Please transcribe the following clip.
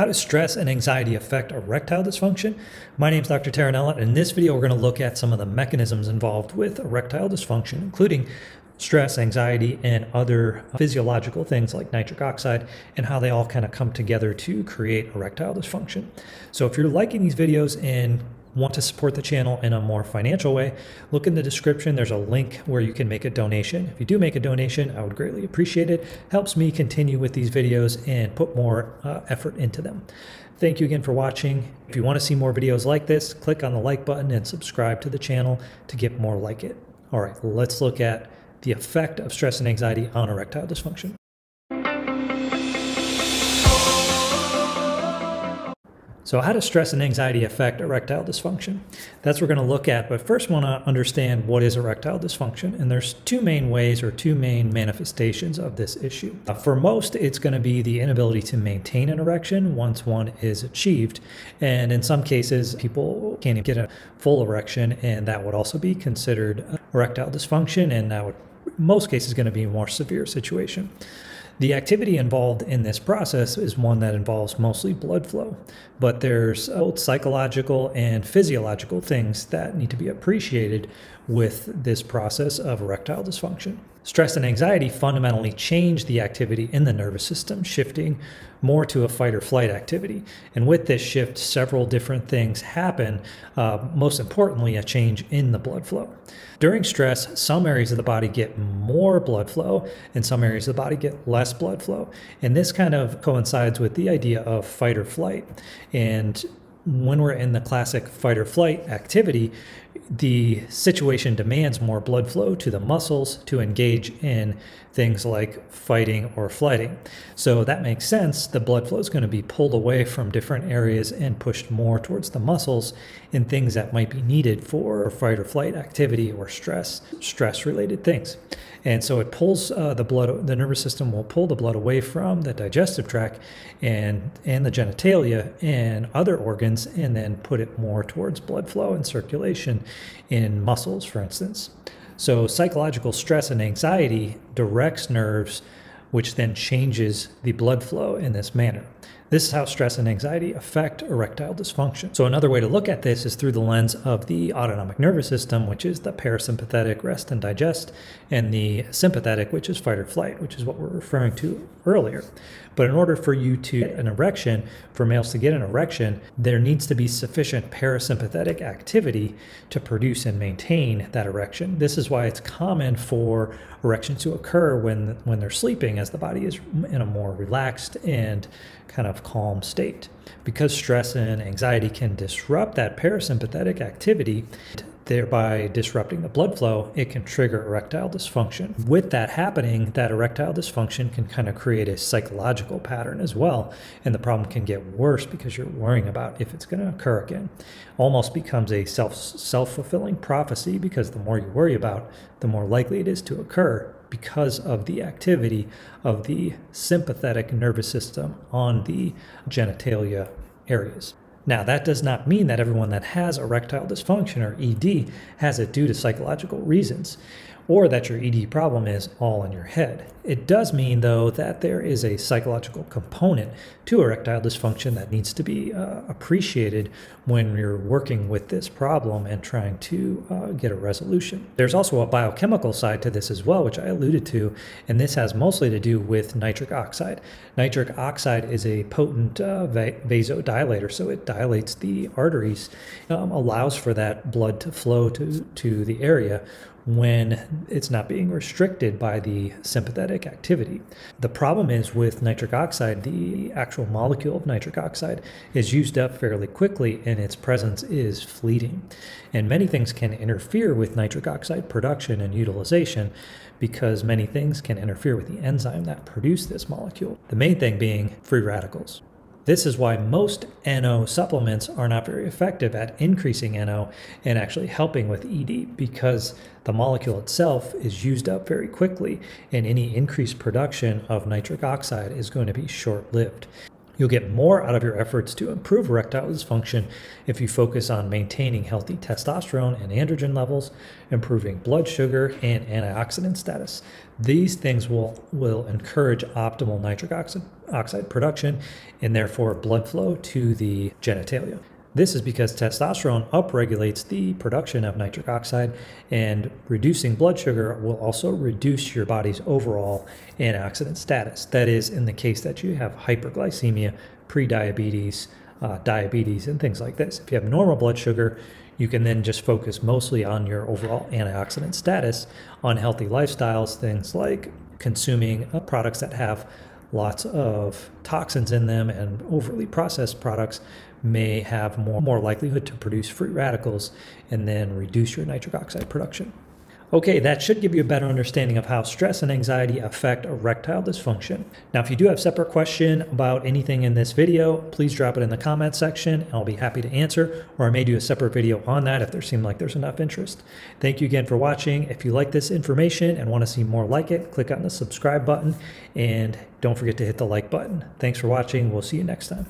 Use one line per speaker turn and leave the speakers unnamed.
How does stress and anxiety affect erectile dysfunction? My name is Dr. Taranella, and in this video, we're going to look at some of the mechanisms involved with erectile dysfunction, including stress, anxiety, and other physiological things like nitric oxide, and how they all kind of come together to create erectile dysfunction. So, if you're liking these videos and want to support the channel in a more financial way, look in the description. There's a link where you can make a donation. If you do make a donation, I would greatly appreciate it. Helps me continue with these videos and put more uh, effort into them. Thank you again for watching. If you want to see more videos like this, click on the like button and subscribe to the channel to get more like it. All right, let's look at the effect of stress and anxiety on erectile dysfunction. So, how does stress and anxiety affect erectile dysfunction? That's what we're going to look at. But first, we want to understand what is erectile dysfunction. And there's two main ways or two main manifestations of this issue. Uh, for most, it's going to be the inability to maintain an erection once one is achieved. And in some cases, people can't even get a full erection, and that would also be considered erectile dysfunction. And that would, most cases, going to be a more severe situation. The activity involved in this process is one that involves mostly blood flow, but there's both psychological and physiological things that need to be appreciated with this process of erectile dysfunction. Stress and anxiety fundamentally change the activity in the nervous system, shifting more to a fight or flight activity. And with this shift, several different things happen, uh, most importantly, a change in the blood flow. During stress, some areas of the body get more blood flow and some areas of the body get less blood flow. And this kind of coincides with the idea of fight or flight. And when we're in the classic fight or flight activity, the situation demands more blood flow to the muscles to engage in things like fighting or flighting. So that makes sense. The blood flow is going to be pulled away from different areas and pushed more towards the muscles in things that might be needed for fight or flight activity or stress, stress related things. And so it pulls uh, the blood, the nervous system will pull the blood away from the digestive tract and, and the genitalia and other organs and then put it more towards blood flow and circulation in muscles, for instance. So, psychological stress and anxiety directs nerves, which then changes the blood flow in this manner. This is how stress and anxiety affect erectile dysfunction. So, another way to look at this is through the lens of the autonomic nervous system, which is the parasympathetic rest and digest, and the sympathetic, which is fight or flight, which is what we're referring to earlier. But in order for you to get an erection, for males to get an erection, there needs to be sufficient parasympathetic activity to produce and maintain that erection. This is why it's common for erections to occur when when they're sleeping, as the body is in a more relaxed and kind of calm state. Because stress and anxiety can disrupt that parasympathetic activity, thereby disrupting the blood flow, it can trigger erectile dysfunction. With that happening, that erectile dysfunction can kind of create a psychological pattern as well. And the problem can get worse because you're worrying about if it's going to occur again. Almost becomes a self self fulfilling prophecy because the more you worry about, the more likely it is to occur because of the activity of the sympathetic nervous system on the genitalia areas. Now, that does not mean that everyone that has erectile dysfunction or ED has it due to psychological reasons or that your ED problem is all in your head. It does mean, though, that there is a psychological component to erectile dysfunction that needs to be uh, appreciated when you're working with this problem and trying to uh, get a resolution. There's also a biochemical side to this as well, which I alluded to, and this has mostly to do with nitric oxide. Nitric oxide is a potent uh, vasodilator, so it dilates the arteries, um, allows for that blood to flow to, to the area when it's not being restricted by the sympathetic activity. The problem is with nitric oxide, the actual molecule of nitric oxide is used up fairly quickly and its presence is fleeting. And many things can interfere with nitric oxide production and utilization because many things can interfere with the enzyme that produce this molecule. The main thing being free radicals. This is why most NO supplements are not very effective at increasing NO and actually helping with ED because the molecule itself is used up very quickly and any increased production of nitric oxide is going to be short lived. You'll get more out of your efforts to improve erectile dysfunction if you focus on maintaining healthy testosterone and androgen levels, improving blood sugar and antioxidant status. These things will, will encourage optimal nitric oxide, oxide production and therefore blood flow to the genitalia. This is because testosterone upregulates the production of nitric oxide, and reducing blood sugar will also reduce your body's overall antioxidant status. That is, in the case that you have hyperglycemia, prediabetes, uh, diabetes, and things like this. If you have normal blood sugar, you can then just focus mostly on your overall antioxidant status on healthy lifestyles, things like consuming uh, products that have lots of toxins in them and overly processed products may have more, more likelihood to produce free radicals and then reduce your nitric oxide production. Okay, that should give you a better understanding of how stress and anxiety affect erectile dysfunction. Now, if you do have a separate question about anything in this video, please drop it in the comment section and I'll be happy to answer, or I may do a separate video on that if there seems like there's enough interest. Thank you again for watching. If you like this information and want to see more like it, click on the subscribe button and don't forget to hit the like button. Thanks for watching. We'll see you next time.